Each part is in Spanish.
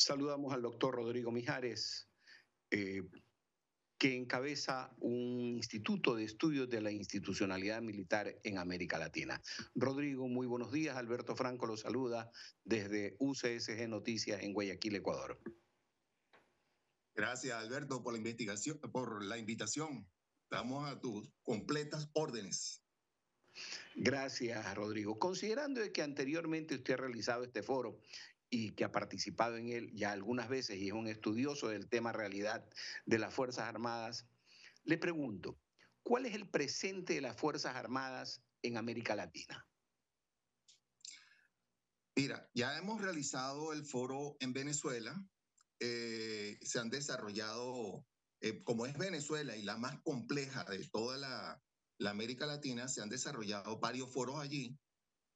Saludamos al doctor Rodrigo Mijares, eh, que encabeza un instituto de estudios de la institucionalidad militar en América Latina. Rodrigo, muy buenos días. Alberto Franco lo saluda desde UCSG Noticias en Guayaquil, Ecuador. Gracias, Alberto, por la investigación, por la invitación. Estamos a tus completas órdenes. Gracias, Rodrigo. Considerando que anteriormente usted ha realizado este foro y que ha participado en él ya algunas veces y es un estudioso del tema realidad de las Fuerzas Armadas, le pregunto, ¿cuál es el presente de las Fuerzas Armadas en América Latina? Mira, ya hemos realizado el foro en Venezuela, eh, se han desarrollado, eh, como es Venezuela y la más compleja de toda la, América Latina, se han desarrollado varios foros allí.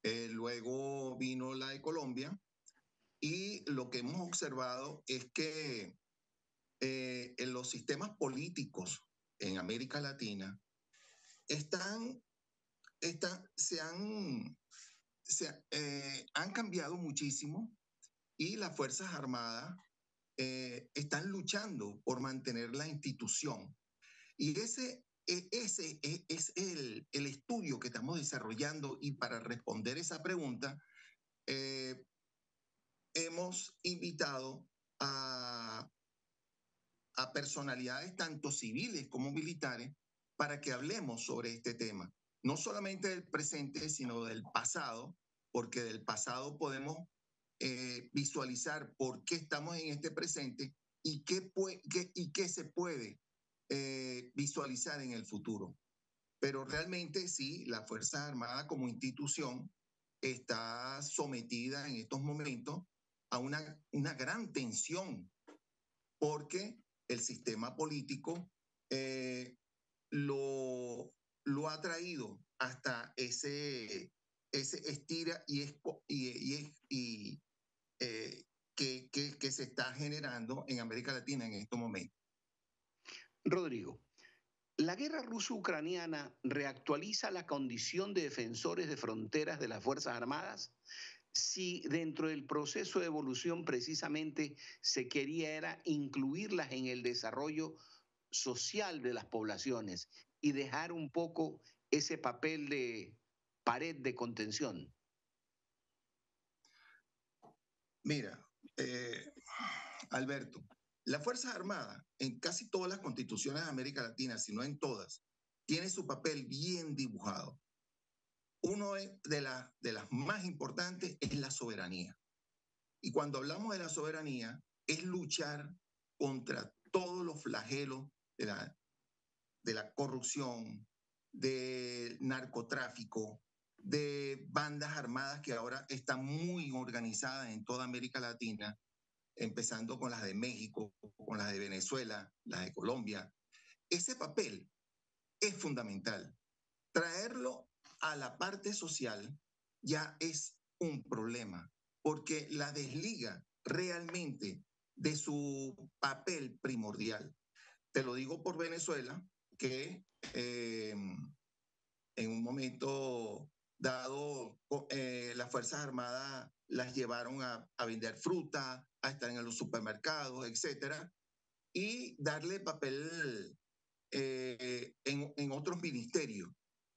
Eh, luego vino la de Colombia, y lo que hemos observado es que eh, en los sistemas políticos en América Latina están, se, han, se eh, han cambiado muchísimo y las Fuerzas Armadas eh, están luchando por mantener la institución. Y ese, e, ese e, es el, el estudio que estamos desarrollando y para responder esa pregunta, hemos invitado a, a personalidades tanto civiles como militares para que hablemos sobre este tema. No solamente del presente, sino del pasado, porque del pasado podemos eh, visualizar por qué estamos en este presente y qué, y qué se puede eh, visualizar en el futuro. Pero realmente sí, la Fuerza Armada como institución está sometida en estos momentos a una, una gran tensión, porque el sistema político eh, lo, lo ha traído hasta ese, ese estira y, es, y, y, eh, que, que, se está generando en América Latina en estos momentos. Rodrigo, la guerra ruso-ucraniana reactualiza la condición de defensores de fronteras de las Fuerzas Armadas si dentro del proceso de evolución precisamente se quería era incluirlas en el desarrollo social de las poblaciones y dejar un poco ese papel de pared de contención? Mira, eh, Alberto, la Fuerza Armada en casi todas las constituciones de América Latina, si no en todas, tiene su papel bien dibujado. Uno de, las más importantes es la soberanía. Y cuando hablamos de la soberanía, es luchar contra todos los flagelos de la, de la corrupción, del narcotráfico, de bandas armadas que ahora están muy organizadas en toda América Latina, empezando con las de México, con las de Venezuela, las de Colombia. Ese papel es fundamental. La parte social ya es un problema, porque la desliga realmente de su papel primordial. Te lo digo por Venezuela, que em, en un momento dado eh, las Fuerzas Armadas las llevaron a, vender fruta, a estar en los supermercados, etcétera, y darle papel eh, en, en otros ministerios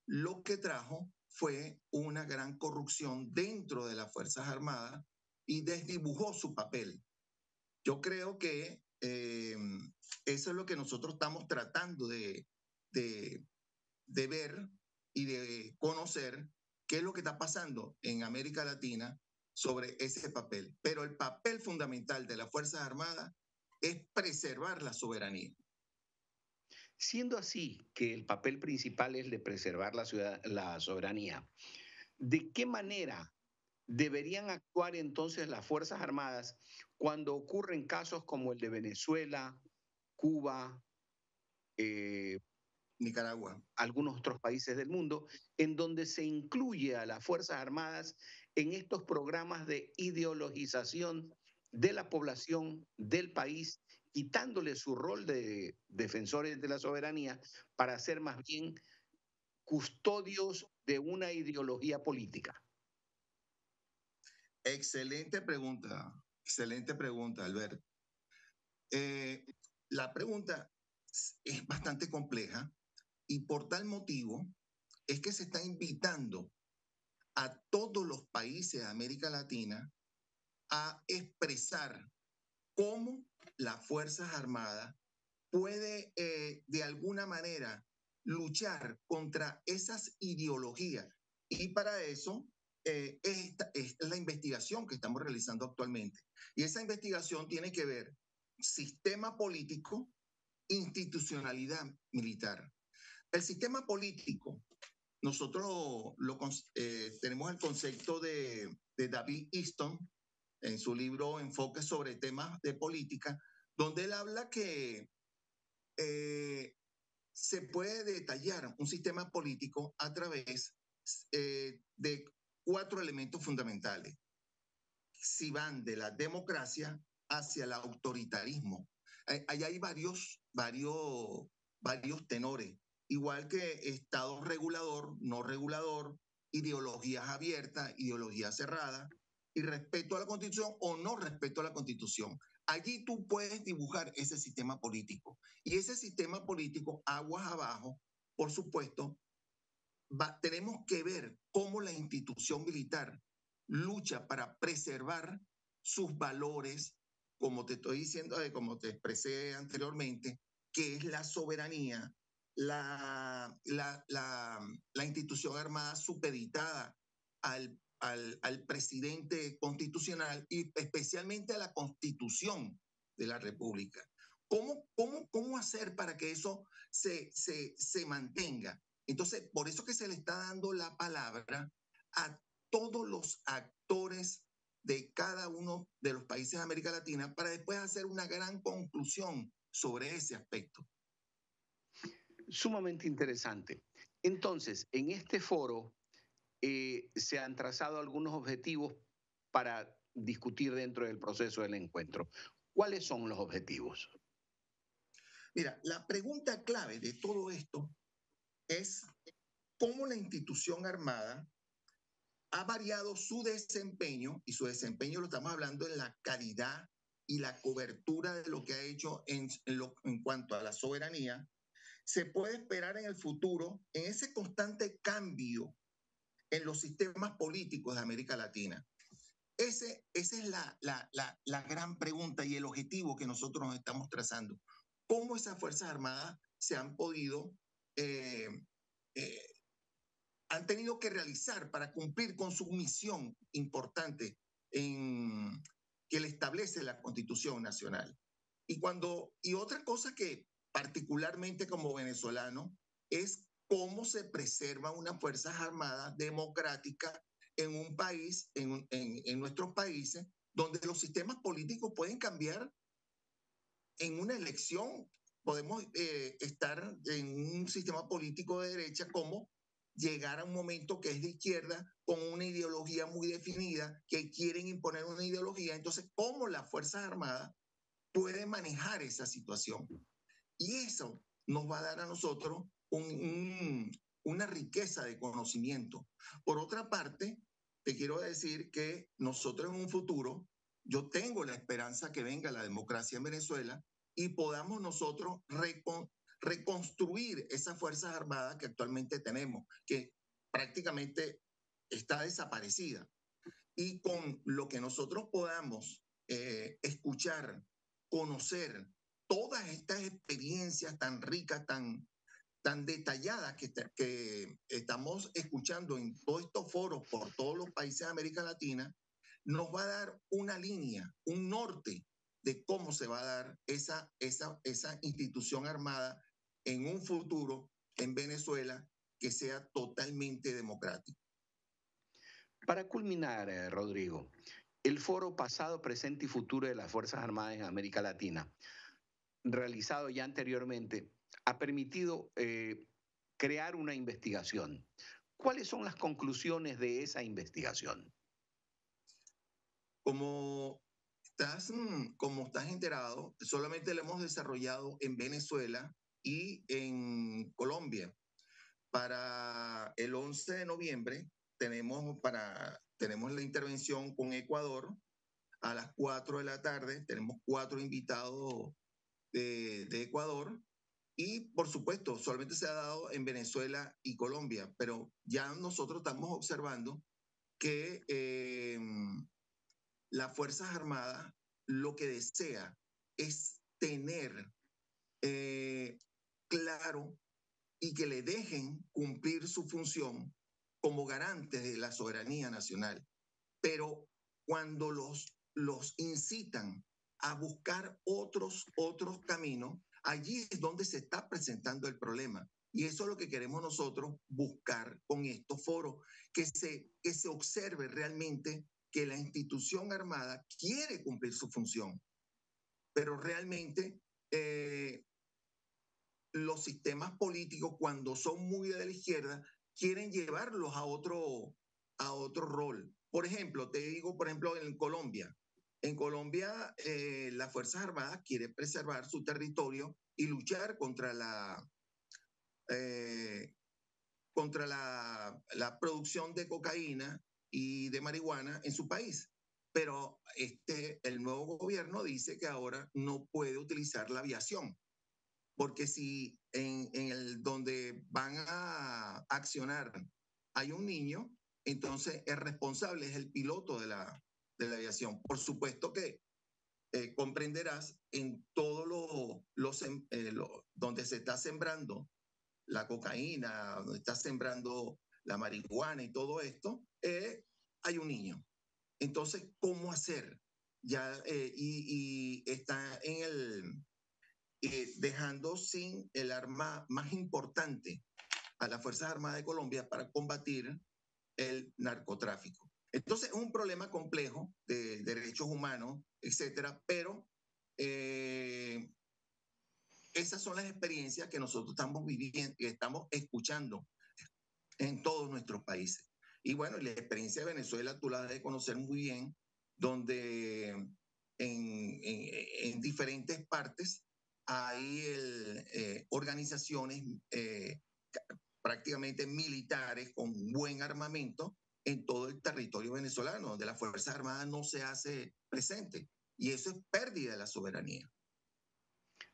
lo que trajo fue una gran corrupción dentro de las Fuerzas Armadas y desdibujó su papel. Yo creo que eh, eso es lo que nosotros estamos tratando de, de, de ver y de conocer qué es lo que está pasando en América Latina sobre ese papel. Pero el papel fundamental de las Fuerzas Armadas es preservar la soberanía. Siendo así que el papel principal es de preservar la, ciudad, la soberanía, ¿de qué manera deberían actuar entonces las Fuerzas Armadas cuando ocurren casos como el de Venezuela, Cuba, eh, Nicaragua, algunos otros países del mundo, en donde se incluye a las Fuerzas Armadas en estos programas de ideologización de la población del país, quitándole su rol de defensores de la soberanía para ser más bien custodios de una ideología política? Excelente pregunta, Excelente pregunta, Albert. Eh, la pregunta es bastante compleja y por tal motivo es que se está invitando a todos los países de América Latina a expresar cómo las Fuerzas Armadas puede eh, de alguna manera luchar contra esas ideologías. Y para eso eh, esta es la investigación que estamos realizando actualmente. Y esa investigación tiene que ver sistema político, institucionalidad militar. El sistema político, nosotros lo, eh, tenemos el concepto de David Easton en su libro Enfoque sobre temas de política, donde él habla que eh, se puede detallar un sistema político a través eh, de cuatro elementos fundamentales. Si van de la democracia hacia el autoritarismo. Ahí hay varios, varios, varios tenores, igual que Estado regulador, no regulador, ideologías abiertas, ideologías cerradas, y respeto a la constitución o no respeto a la constitución. Allí tú puedes dibujar ese sistema político. Y ese sistema político, aguas abajo, por supuesto, tenemos que ver cómo la institución militar lucha para preservar sus valores, como te estoy diciendo, eh, como te expresé anteriormente, que es la soberanía, la, la, la, la institución armada supeditada al al, presidente constitucional y especialmente a la constitución de la República. ¿Cómo, cómo, cómo hacer para que eso se, se, se mantenga? Entonces, por eso que se le está dando la palabra a todos los actores de cada uno de los países de América Latina para después hacer una gran conclusión sobre ese aspecto. Sumamente interesante. Entonces, en este foro eh, se han trazado algunos objetivos para discutir dentro del proceso del encuentro. ¿Cuáles son los objetivos? Mira, la pregunta clave de todo esto es cómo la institución armada ha variado su desempeño, y su desempeño lo estamos hablando en la calidad y la cobertura de lo que ha hecho en, en cuanto a la soberanía, se puede esperar en el futuro, en ese constante cambio en los sistemas políticos de América Latina? Ese, esa es la, la, la, la, gran pregunta y el objetivo que nosotros nos estamos trazando. ¿Cómo esas Fuerzas Armadas se han podido, eh, eh, han tenido que realizar para cumplir con su misión importante en, que le establece la Constitución Nacional? Y, cuando, y otra cosa que particularmente como venezolano es cómo se preserva una Fuerzas Armadas democrática en un país, en, en, en nuestros países, donde los sistemas políticos pueden cambiar en una elección. Podemos eh, estar en un sistema político de derecha como llegar a un momento que es de izquierda con una ideología muy definida, que quieren imponer una ideología. Entonces, ¿cómo las Fuerzas Armadas pueden manejar esa situación? Y eso nos va a dar a nosotros un, una riqueza de conocimiento. Por otra parte, te quiero decir que nosotros en un futuro, yo tengo la esperanza que venga la democracia en Venezuela y podamos nosotros reconstruir esas Fuerzas Armadas que actualmente tenemos, que prácticamente está desaparecida. Y con lo que nosotros podamos eh, escuchar, conocer todas estas experiencias tan ricas, tan, tan detallada que, que estamos escuchando en todos estos foros por todos los países de América Latina, nos va a dar una línea, un norte de cómo se va a dar esa, esa, esa institución armada en un futuro en Venezuela que sea totalmente democrático. Para culminar, eh, Rodrigo, el foro pasado, presente y futuro de las Fuerzas Armadas en América Latina, realizado ya anteriormente, ha permitido eh, crear una investigación. ¿Cuáles son las conclusiones de esa investigación? Como estás, mm, como estás enterado, solamente lo hemos desarrollado en Venezuela y en Colombia. Para el 11 de noviembre tenemos, para, tenemos la intervención con Ecuador, a las 4 de la tarde. Tenemos cuatro invitados de, de Ecuador. Y por supuesto, solamente se ha dado en Venezuela y Colombia, pero ya nosotros estamos observando que eh, las Fuerzas Armadas lo que desea es tener eh, claro y que le dejen cumplir su función como garante de la soberanía nacional. Pero cuando los, los incitan a buscar otros, otros caminos, allí es donde se está presentando el problema. Y eso es lo que queremos nosotros buscar con estos foros, que se, que se observe realmente que la institución armada quiere cumplir su función, pero realmente eh, los sistemas políticos, cuando son muy de la izquierda, quieren llevarlos a otro, a otro rol. Por ejemplo, te digo, por ejemplo, en Colombia. En Colombia, eh, las Fuerzas Armadas quieren preservar su territorio y luchar contra la, eh, contra la, la, producción de cocaína y de marihuana en su país. Pero este, el nuevo gobierno dice que ahora no puede utilizar la aviación porque si en, en el donde van a accionar hay un niño, entonces el responsable es el piloto de la, de la aviación. Por supuesto que eh, comprenderás en todo lo, los, eh, lo, donde se está sembrando la cocaína, donde está sembrando la marihuana y todo esto, eh, hay un niño. Entonces, ¿cómo hacer? Ya, y, y, está en el, dejando sin el arma más importante a las Fuerzas Armadas de Colombia para combatir el narcotráfico. Entonces es un problema complejo de, de derechos humanos, etcétera, pero eh, esas son las experiencias que nosotros estamos viviendo y estamos escuchando en todos nuestros países. Y bueno, la experiencia de Venezuela tú la debes conocer muy bien, donde en, en, en diferentes partes hay el, eh, organizaciones eh, prácticamente militares con buen armamento en todo el territorio venezolano, donde las Fuerzas Armadas no se hace presente. Y eso es pérdida de la soberanía.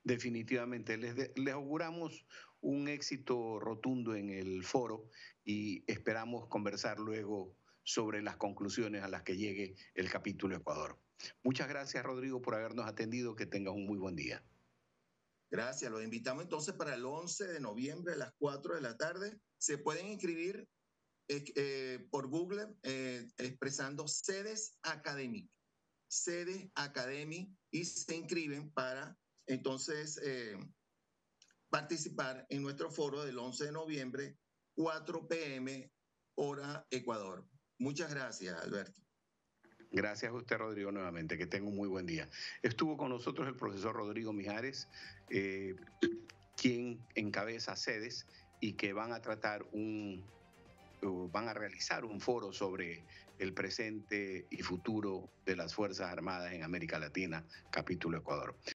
Definitivamente, les, de, les auguramos un éxito rotundo en el foro y esperamos conversar luego sobre las conclusiones a las que llegue el capítulo Ecuador. Muchas gracias, Rodrigo, por habernos atendido. Que tengas un muy buen día. Gracias. Los invitamos entonces para el 11 de noviembre a las 4 de la tarde. Se pueden inscribir eh, por Google eh, expresando sedes Academy. Sedes Academy y se inscriben para entonces eh, participar en nuestro foro del 11 de noviembre, 4 p.m. hora Ecuador. Muchas gracias, Alberto. Gracias a usted, Rodrigo, nuevamente. Que tenga un muy buen día. Estuvo con nosotros el profesor Rodrigo Mijares, quien encabeza sedes y que van a tratar un, van a realizar un foro sobre el presente y futuro de las Fuerzas Armadas en América Latina, capítulo Ecuador.